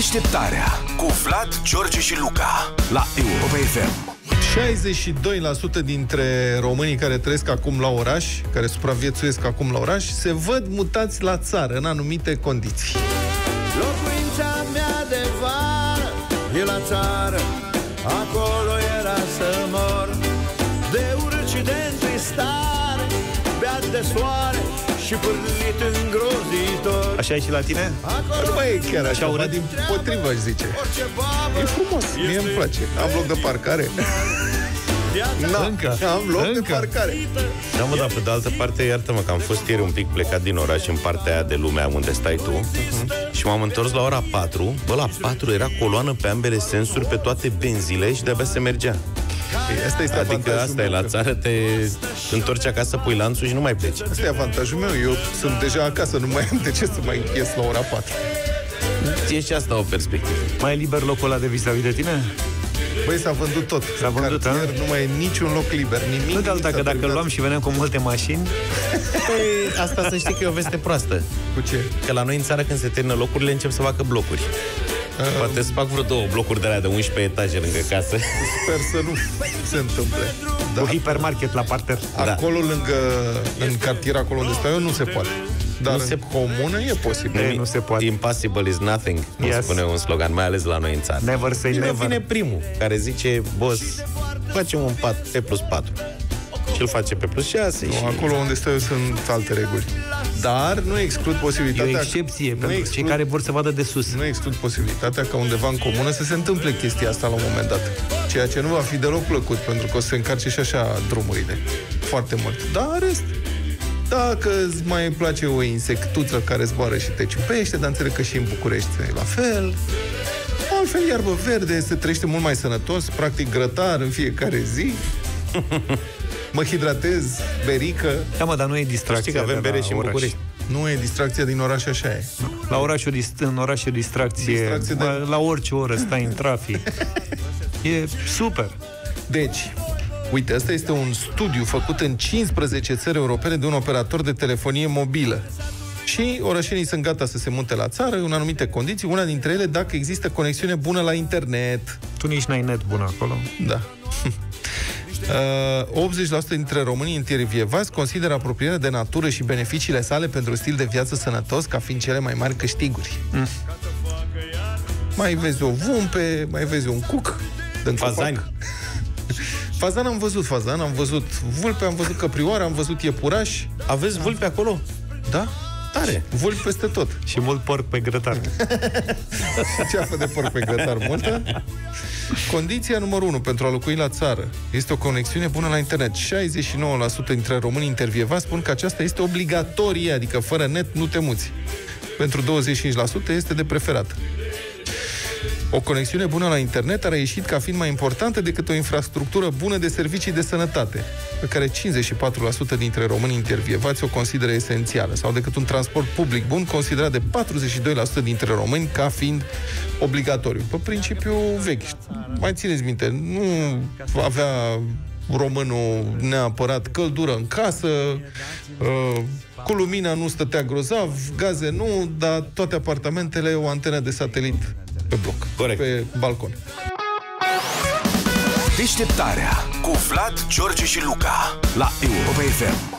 Deșteptarea cu Vlad, George și Luca la Europa FM. 62% dintre românii care trăiesc acum la oraș, care supraviețuiesc acum la oraș, se văd mutați la țară în anumite condiții. Locuința mea de vară e la țară Acolo era să mor De urât și de întristare Beat de soare și pârlit îngrozitor Așa e și la tine? Acolo Nu mai e chiar așa, urât? ba din potrivă, aș zice. orice babă E frumos, mie îmi place. Am loc de parcare. Viața Da, Încă. am loc Încă. de parcare. Da, mă, dar pe de altă parte, iartă-mă că am fost ieri un pic plecat din oraș în partea aia de lumea unde stai tu și m-am întors la ora 4. Bă, la 4 era coloană pe ambele sensuri, pe toate benzile și de-abia se mergea. Ei, Asta este Adică avantajul asta e, meu, la că- țară te întorci acasă, pui lanțul și nu mai pleci. Asta e avantajul meu. Eu sunt deja acasă, nu mai am de ce să mai închies la ora 4. E și asta o perspectivă. Mai e liber locul ăla de vis-a-vis de tine? Băi, s-a vândut tot. S-a În vândut, cartier a? Nu mai e niciun loc liber, nimic. Nu de alta, s-a că dacă îl terminat. luam și veneam cu multe mașini, Păi, asta să știi că e o veste proastă. Cu ce? Că la noi în țară, când se termină locurile, încep să facă blocuri. Poate să fac vreo două blocuri de alea de 11 etaje lângă casă. Sper să nu se întâmple. Da. cu hipermarket la parter. Acolo, lângă, în cartier, acolo unde stau eu, nu se poate. Dar Nu în se- comună e posibil. Ei, nu se poate. Impossible is nothing, cum Yes. spune un slogan, mai ales la noi în țară. Never say Și never. vine primul, care zice, boss, facem un pat pe plus 4. Și îl face pe plus 6 și... Nu, acolo unde stau eu sunt alte reguli. Dar nu exclud E o posibilitatea... excepție nu pentru exclud, cei care vor să vadă de sus. Nu exclud posibilitatea ca undeva în comună să se întâmple chestia asta la un moment dat. Ceea ce nu va fi deloc plăcut, pentru că o să se încarce și așa drumurile. Foarte mult. Dar în rest, dacă îți mai place o insectuță care zboară și te ciupește, dar înțeleg că și în București e la fel. Altfel, iarbă verde, se trăiește mult mai sănătos, practic grătar în fiecare zi. Mă hidratez, berică. Da, mă, dar nu e distracție. Știi că avem de la bere și în oraș. București. Nu e distracția din oraș, așa e. La oraș o dist- în oraș e o distracție, Distracție de- bă, la orice oră stai în trafic. e super. Deci, uite, ăsta este un studiu făcut în 15 țări europene de un operator de telefonie mobilă. Și orășenii sunt gata să se munte la țară în anumite condiții, una dintre ele dacă există conexiune bună la internet. Tu nici n-ai net bun acolo. Da. Uh, 80% dintre românii intervievați consideră apropierea de natură și beneficiile sale pentru stil de viață sănătos ca fiind cele mai mari câștiguri. Mm. Mai vezi o vumpe, mai vezi un cuc, din Fazani. copac. Fazan am văzut fazan, am văzut vulpe, am văzut căprioară, am văzut iepuraș. Aveți vulpi acolo? Da? Tare. Vulpi peste tot. Și mult porc pe grătar. Ceafă de porc pe grătar multă. Condiția numărul 1 pentru a locui la țară este o conexiune bună la internet. 69% dintre românii intervievați spun că aceasta este obligatorie, adică fără net nu te muți. Pentru 25% este de preferat. O conexiune bună la internet a reieșit ca fiind mai importantă decât o infrastructură bună de servicii de sănătate, pe care 54% dintre românii intervievați o consideră esențială, sau decât un transport public bun considerat de 42% dintre români ca fiind obligatoriu. Pe principiu vechi. Mai țineți minte, nu avea românul neapărat căldură în casă, uh, cu lumina nu stătea grozav, gaze nu, dar toate apartamentele o antenă de satelit pe bloc, Corect. pe balcon. Deșteptarea cu Vlad, George și Luca la Europa FM.